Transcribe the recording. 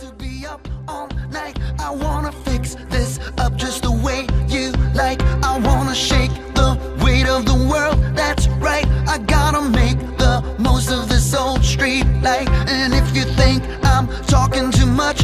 to be up all night. I wanna fix this up just the way you like. I wanna shake the weight of the world. That's right. I gotta make the most of this old street light. And if you think I'm talking too much,